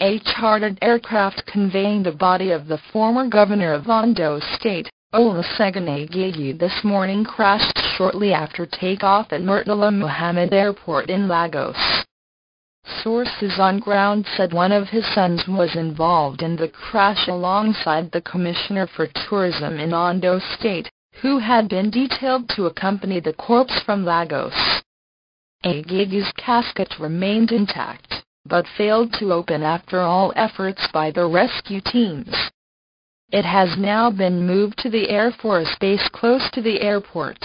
A chartered aircraft conveying the body of the former governor of Ondo State, Olusegun Agagu this morning crashed shortly after takeoff at Murtala Muhammed Airport in Lagos. Sources on ground said one of his sons was involved in the crash alongside the Commissioner for Tourism in Ondo State, who had been detailed to accompany the corpse from Lagos. Agagu's casket remained intact but failed to open after all efforts by the rescue teams. It has now been moved to the Air Force Base close to the airport.